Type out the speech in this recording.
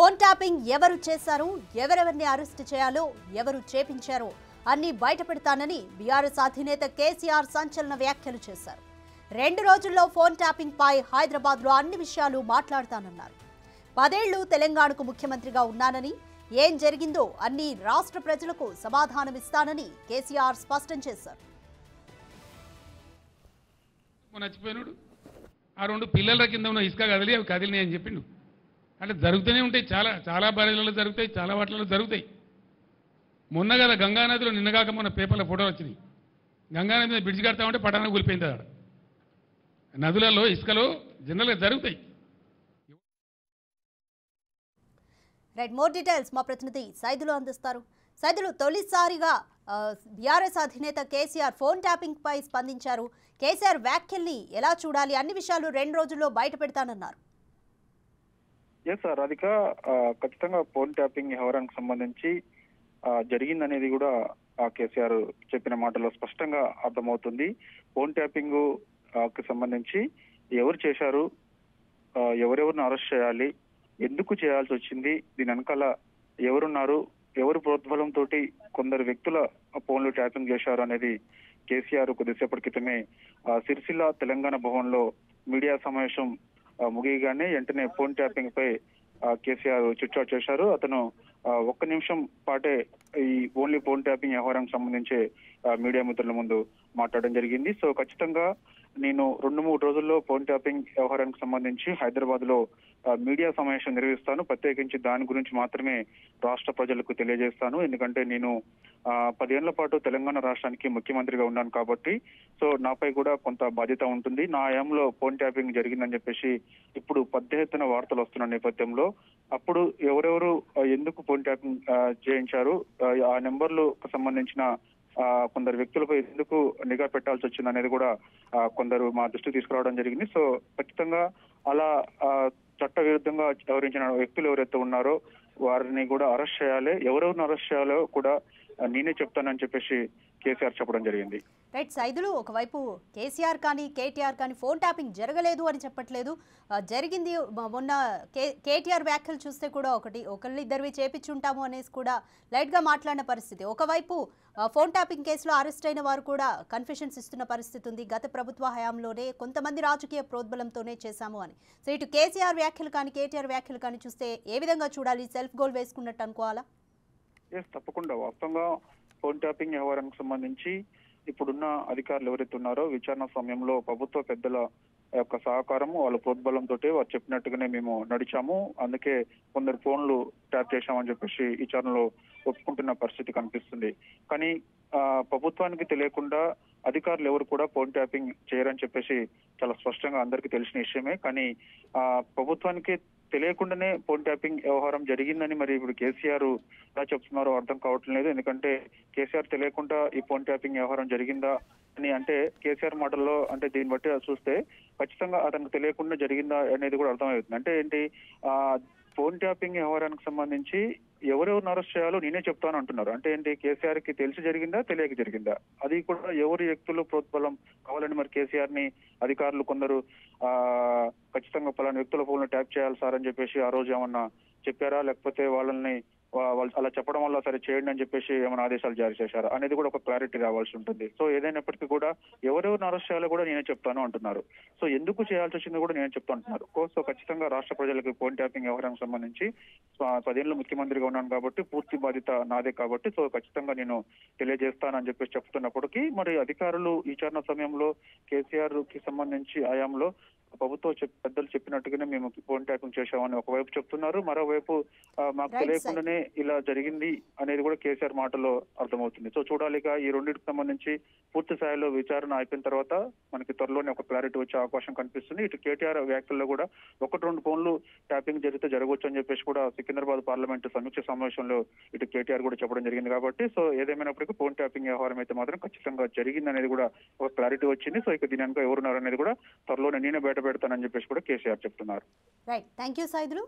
Phone tapping ఎవరు చేశారు ఎవరెవరిని అరెస్ట్ చేయాలో ఎవరు చేపించారో అన్ని బయటపెడతానని బీఆర్ఎస్ అధినేత కేసీఆర్ సంచలన వ్యాఖ్యలు చేశారు. రెండు రోజుల్లో ఫోన్ ట్యాపింగ్ పై హైదరాబాద్లో అన్ని విషయాలు మాట్లాడతానన్నారు. పదేళ్ళు తెలంగాణకు ముఖ్యమంత్రిగా ఉన్నానని ఏం జరిగిందో అన్ని రాష్ట్ర ప్రజలకు సమాధానమిస్తానని కేసీఆర్ స్పష్టం చేశారు. ఆ రెండు పిల్లల కింద ఉన్న ఇసుక కదిలి అవి కదిలినాయి అని చెప్పిండు. అంటే జరుగుతూనే ఉంటాయి. చాలా చాలా బరీలలో జరుగుతాయి చాలా వాటిలలో జరుగుతాయి. మొన్న కదా గంగానదిలో నిన్నగాక మొన్న పేపర్లో ఫోటోలు వచ్చినాయి. గంగానది మీద బ్రిడ్జ్ కడతామంటే పటాన కూలిపోయింది అక్కడ నదులలో ఇసుకలో జనరల్గా జరుగుతాయి. రైట్ మోర్ డీటెయిల్స్ మా ప్రతినిధి సైదులు అందిస్తారు. సైదులు తొలిసారిగా బీఆర్ఎస్ అధినేత కేసీఆర్ ఫోన్ ట్యాపింగ్ పై స్పందించారు. కేసీఆర్ వ్యాఖ్యల్ని ఎలా చూడాలి? అన్ని విషయాలు రెండు రోజుల్లో బయట పెడతానన్నారు ఎస్ సార్ రాధిక ఖచ్చితంగా ఫోన్ ట్యాపింగ్ వ్యవహారానికి సంబంధించి జరిగిందనేది కూడా ఆ కేసీఆర్ చెప్పిన మాటలో స్పష్టంగా అర్థమవుతుంది. ఫోన్ ట్యాపింగ్కి సంబంధించి ఎవరు చేశారు ఎవరెవరిని అరెస్ట్ చేయాలి ఎందుకు చేయాల్సి వచ్చింది దీని వెనకాల ఎవరున్నారు ఎవరు ప్రోద్బలంతో కొందరు వ్యక్తుల ఫోన్లు ట్యాపింగ్ చేశారు అనేది కేసీఆర్ కొద్దిసేపటి క్రితమే ఆ, సిరిసిల్ల తెలంగాణ భవన్లో మీడియా సమావేశం ముగియగానే వెంటనే ఫోన్ ట్యాపింగ్ పై కేసీఆర్ చిట్చాట్ చేశారు. అతను ఒక్క నిమిషం పాటే ఈ ఓన్లీ ఫోన్ ట్యాపింగ్ వ్యవహారానికి సంబంధించి మీడియా మిత్రుల ముందు మాట్లాడడం జరిగింది. సో ఖచ్చితంగా నేను రెండు మూడు రోజుల్లో ఫోన్ ట్యాపింగ్ వ్యవహారానికి సంబంధించి హైదరాబాద్లో మీడియా సమావేశం నిర్వహిస్తాను. ప్రత్యేకించి దాని గురించి మాత్రమే రాష్ట్ర ప్రజలకు తెలియజేస్తాను. ఎందుకంటే నేను ఆ, పదేళ్ళ పాటు తెలంగాణ రాష్ట్రానికి ముఖ్యమంత్రిగా ఉన్నాను కాబట్టి సో నాపై కూడా కొంత బాధ్యత ఉంటుంది. నా హయాంలో ఫోన్ ట్యాపింగ్ జరిగిందని చెప్పేసి ఇప్పుడు పెద్ద ఎత్తున వార్తలు వస్తున్న నేపథ్యంలో అప్పుడు ఎవరెవరు ఎందుకు ఫోన్ ట్యాపింగ్ చేయించారు? ఆ, నెంబర్లు సంబంధించిన కొందరు వ్యక్తులపై ఎందుకు నిఘా పెట్టాల్సి వచ్చింది అనేది కూడా కొందరు మా దృష్టికి తీసుకురావడం జరిగింది. సో ఖచ్చితంగా అలా చట్ట విరుద్ధంగా వ్యవహరించిన వ్యక్తులు ఎవరైతే ఉన్నారో వారిని కూడా అరెస్ట్ చేయాలి. ఎవరెవరిని అరెస్ట్ చేయాలో కూడా నేనే చెప్తానని చెప్పేసి కేసీఆర్ చెప్పడం జరిగింది. రైట్ సైదులు ఒకవైపు కేసీఆర్ కానీ కేటీఆర్ కానీ ఫోన్ ట్యాపింగ్ జరగలేదు అని చెప్పట్లేదు. జరిగింది మొన్న కే కేటీఆర్ వ్యాఖ్యలు చూస్తే కూడా ఒకటి ఒకళ్ళిద్దరివి చేపించుంటాము అనేసి కూడా లైట్గా మాట్లాడిన పరిస్థితి. ఒకవైపు ఫోన్ ట్యాపింగ్ కేసులో అరెస్ట్ అయిన వారు కూడా కన్ఫెషన్స్ ఇస్తున్న పరిస్థితి ఉంది. గత ప్రభుత్వ హయాంలోనే కొంతమంది రాజకీయ ప్రోద్బలంతోనే చేశాము అని. సో ఇటు కేసీఆర్ వ్యాఖ్యలు కానీ కేటీఆర్ వ్యాఖ్యలు కానీ చూస్తే ఏ విధంగా చూడాలి? సెల్ఫ్ గోల్ వేసుకున్నట్టు అనుకోవాలా? తప్పకుండా. వాస్తవంగా ఫోన్ ట్యాపింగ్ వ్యవహారానికి సంబంధించి ఇప్పుడున్న అధికారులు ఎవరైతే ఉన్నారో విచారణ సమయంలో ప్రభుత్వ పెద్దల యొక్క సహకారము వాళ్ళ ప్రోద్బలంతో వారు చెప్పినట్టుగానే మేము నడిచాము. అందుకే కొందరు ఫోన్లు ట్యాప్ చేశామని చెప్పేసి విచారణలో ఒప్పుకుంటున్న పరిస్థితి కనిపిస్తుంది. కానీ ఆ, ప్రభుత్వానికి తెలియకుండా అధికారులు ఎవరు కూడా ఫోన్ ట్యాపింగ్ చేయరని చెప్పేసి చాలా స్పష్టంగా అందరికీ తెలిసిన విషయమే. కానీ ఆ ప్రభుత్వానికి తెలియకుండానే ఫోన్ ట్యాపింగ్ వ్యవహారం జరిగిందని మరి ఇప్పుడు కేసీఆర్ ఎలా చెప్తున్నారో అర్థం కావట్లేదు లేదు. ఎందుకంటే కేసీఆర్ తెలియకుండా ఈ ఫోన్ ట్యాపింగ్ వ్యవహారం జరిగిందా అని అంటే కేసీఆర్ మాటల్లో అంటే దీన్ని బట్టి చూస్తే ఖచ్చితంగా అతనికి తెలియకుండా జరిగిందా అనేది కూడా అర్థమవుతుంది. అంటే ఏంటి? ఆ ఫోన్ ట్యాపింగ్ వ్యవహారానికి సంబంధించి ఎవరెవరిని అరెస్ట్ చేయాలో నేనే చెప్తాను అంటున్నారు. అంటే ఏంటి కేసీఆర్కి తెలిసి జరిగిందా తెలియక జరిగిందా? అది కూడా ఎవరి వ్యక్తులు ప్రోత్బలం కావాలని మరి కేసీఆర్ని అధికారులు కొందరు ఆ ఖచ్చితంగా పలానా వ్యక్తుల ఫోన్ ట్యాప్ చేయాలి సార్ అని చెప్పేసి ఆ రోజు ఏమన్నా చెప్పారా? లేకపోతే వాళ్ళని వాళ్ళు అలా చెప్పడం వల్ల సరే చేయండి అని చెప్పేసి ఏమైనా ఆదేశాలు జారీ చేశారా అనేది కూడా ఒక క్లారిటీ రావాల్సి ఉంటుంది. సో ఏదైనప్పటికీ కూడా ఎవరెవరిని అరెస్ట్ చేయాలో కూడా నేనే చెప్తాను అంటున్నారు. సో ఎందుకు చేయాల్సి వచ్చింది కూడా నేనే చెప్తా అంటున్నారు. కో- సో ఖచ్చితంగా రాష్ట్ర ప్రజలకు ఫోన్ ట్యాపింగ్ వ్యవహారానికి సంబంధించి పదేళ్ళు ముఖ్యమంత్రిగా ఉన్నాను కాబట్టి పూర్తి బాధ్యత నాదే కాబట్టి సో ఖచ్చితంగా నేను తెలియజేస్తానని చెప్పేసి చెప్తున్నప్పటికీ మరి అధికారులు విచారణ సమయంలో కేసీఆర్కి సంబంధించి ఆయాంలో ప్రభుత్వ పెద్దలు చెప్పినట్టుగానే మేము ఫోన్ ట్యాపింగ్ చేశామని ఒకవైపు చెప్తున్నారు మరోవైపు మాకు తెలియకుండానే ఇలా జరిగింది అనేది కూడా కేసీఆర్ మాటలో అర్థమవుతుంది. సో చూడాలిగా ఈ రెండింటికి సంబంధించి పూర్తి స్థాయిలో విచారణ అయిపోయిన తర్వాత మనకి త్వరలోనే ఒక క్లారిటీ వచ్చే అవకాశం కనిపిస్తుంది. ఇటు కేటీఆర్ వ్యాఖ్యల్లో కూడా ఒకటి రెండు ఫోన్లు ట్యాపింగ్ జరిగితే జరగవచ్చు అని చెప్పేసి కూడా సికింద్రాబాద్ పార్లమెంట్ సమీక్ష సమావేశంలో ఇటు కేటీఆర్ కూడా చెప్పడం జరిగింది కాబట్టి సో ఏదేమైనప్పటికీ ఫోన్ ట్యాపింగ్ వ్యవహారం అయితే మాత్రం ఖచ్చితంగా జరిగింది అనేది కూడా ఒక క్లారిటీ వచ్చింది. సో ఇక దీని వెనక ఎవరున్నారు అనేది కూడా త్వరలోనే నేనే బయట పెడతానని చెప్పేసి కూడా కేసీఆర్ చెప్తున్నారు. Right thank you Saidulu